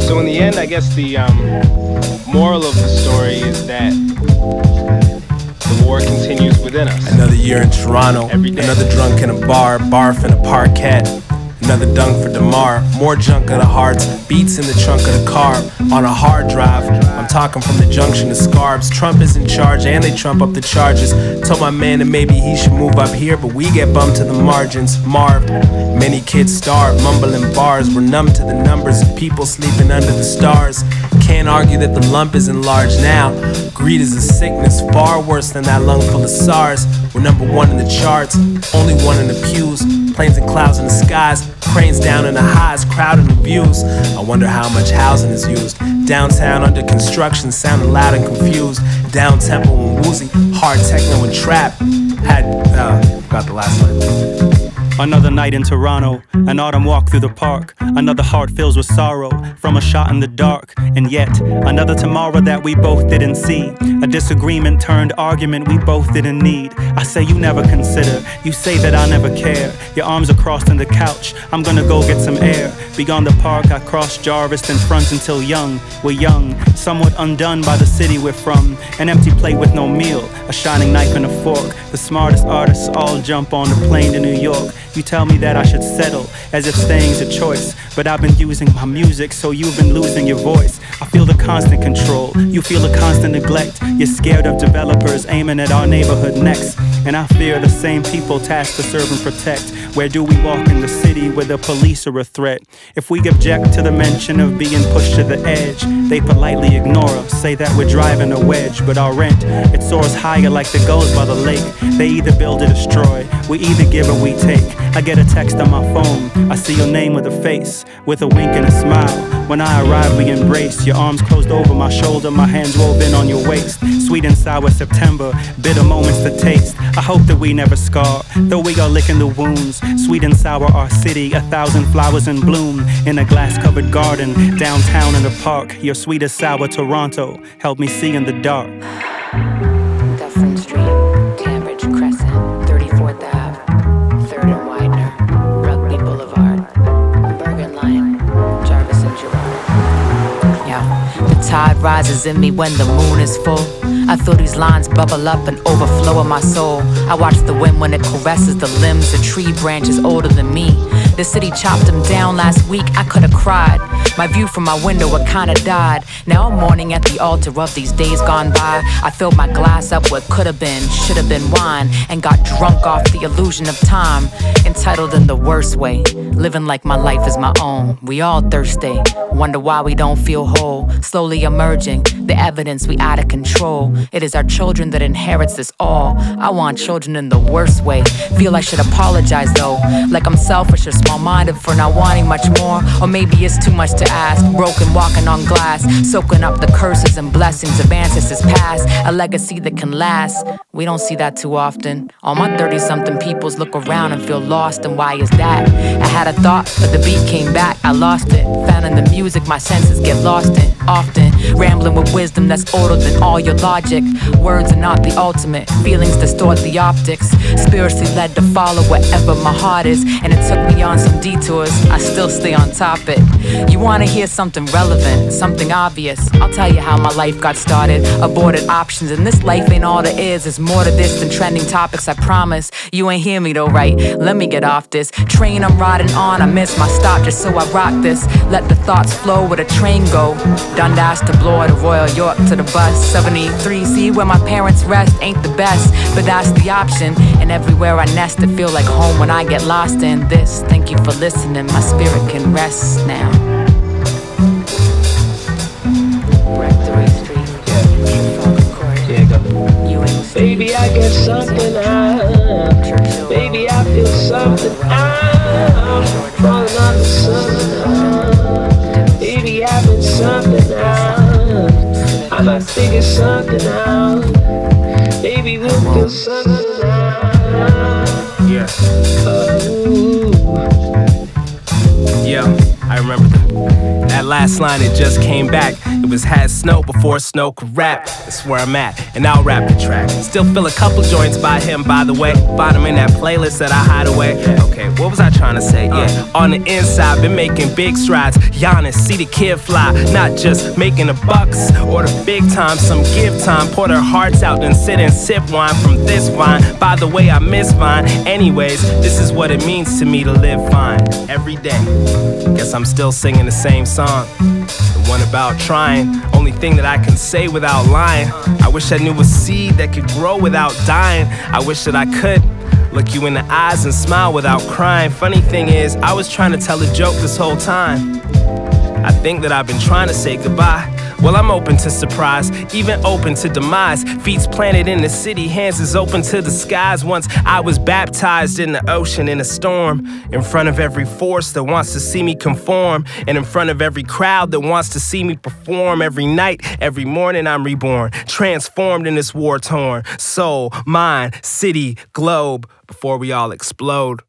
So in the end, I guess the um, moral of the story is that the war continues within us. Another year in Toronto, another drunk in a bar, barf in a parquet. Another dunk for DeMar. More junk of the hearts. Beats in the trunk of the car. On a hard drive. I'm talking from the junction to Scarbs. Trump is in charge and they trump up the charges. Told my man that maybe he should move up here, but we get bumped to the margins. Marved. Many kids starve, mumbling bars. We're numb to the numbers of people sleeping under the stars. Can't argue that the lump is enlarged now. Greed is a sickness far worse than that lung full of SARS. We're number one in the charts, only one in the pews. Planes and clouds in the skies, cranes down in the highs, the views. I wonder how much housing is used. Downtown under construction, sounding loud and confused. Down tempo and woozy, hard techno and trap. Shad, uh, got the last line. Another night in Toronto, an autumn walk through the park. Another heart fills with sorrow from a shot in the dark. And yet, another tomorrow that we both didn't see. A disagreement turned argument we both didn't need. I say you never consider, you say that I never care. Your arms are crossed on the couch, I'm gonna go get some air. Beyond the park, I cross Jarvis and front until Yonge. We're young, somewhat undone by the city we're from. An empty plate with no meal, a shining knife and a fork. The smartest artists all jump on the plane to New York. You tell me that I should settle, as if staying's a choice. But I've been using my music, so you've been losing your voice. I feel the constant control, you feel the constant neglect. You're scared of developers aiming at our neighborhood next. And I fear the same people tasked to serve and protect. Where do we walk in the city where the police are a threat? If we object to the mention of being pushed to the edge, they politely ignore us, say that we're driving a wedge. But our rent, it soars higher like the gulls by the lake. They either build or destroy, we either give or we take. I get a text on my phone, I see your name with a face, with a wink and a smile. When I arrive, we embrace, your arms closed over my shoulder, my hands woven on your waist. Sweet and sour September, bitter moments to taste. I hope that we never scar, though we are licking the wounds. Sweet and sour, our city, a thousand flowers in bloom. In a glass covered garden, downtown in the park. Your sweet and sour Toronto, help me see in the dark. The tide rises in me when the moon is full. I feel these lines bubble up and overflow in my soul. I watch the wind when it caresses the limbs of tree branches older than me. The city chopped them down last week, I could've cried. My view from my window, it kinda died. Now I'm mourning at the altar of these days gone by. I filled my glass up what could've been, should've been wine, and got drunk off the illusion of time. Entitled in the worst way, living like my life is my own. We all thirsty, wonder why we don't feel whole. Slowly emerging, the evidence we out of control. It is our children that inherits this all. I want children in the worst way. Feel I should apologize though, like I'm selfish or small-minded for not wanting much more, or maybe it's too much to ask. Broken, walking on glass, soaking up the curses and blessings of ancestors past. A legacy that can last. We don't see that too often. All my 30-something peoples look around and feel lost, and why is that? I had a thought, but the beat came back. I lost it. Found in the music, my senses get lost in. Often rambling with wisdom that's older than all your logic. Words are not the ultimate. Feelings distort the optics. Spiritually led to follow wherever my heart is, and it took me on some detours. I still stay on topic. You wanna hear something relevant, something obvious? I'll tell you how my life got started. Aborted options, and this life ain't all there is. There's more to this than trending topics. I promise. You ain't hear me though, right? Let me get off this train I'm riding on. I miss my stop just so I rock this. Let the thoughts flow where the train go. Dundas to Bloor to Royal York to the bus. 73 see where my parents rest ain't the best, but that's the option. And everywhere I nest, it feel like home when I get lost in this. Thank you for listening. My spirit can rest now. Yeah. Yeah, I remember. That last line, it just came back. It was had snow before snow could rap. That's where I'm at, and I'll rap the track. Still feel a couple joints by him, by the way. Find him in that playlist that I hide away. Okay, what was I trying to say? Yeah, uh. on the inside, been making big strides. Giannis, see the kid fly, not just making the bucks or the big time. Some give time, pour their hearts out, then sit and sip wine from this vine. By the way, I miss vine. Anyways, this is what it means to me to live fine every day. Guess I'm still singing the same song. The one about trying, only thing that I can say without lying. I wish I knew a seed that could grow without dying. I wish that I could look you in the eyes and smile without crying. Funny thing is, I was trying to tell a joke this whole time. I think that I've been trying to say goodbye. Well, I'm open to surprise, even open to demise. Feet's planted in the city, hands is open to the skies. Once I was baptized in the ocean in a storm, in front of every force that wants to see me conform, and in front of every crowd that wants to see me perform. Every night, every morning, I'm reborn, transformed in this war torn soul, mind, city, globe, before we all explode.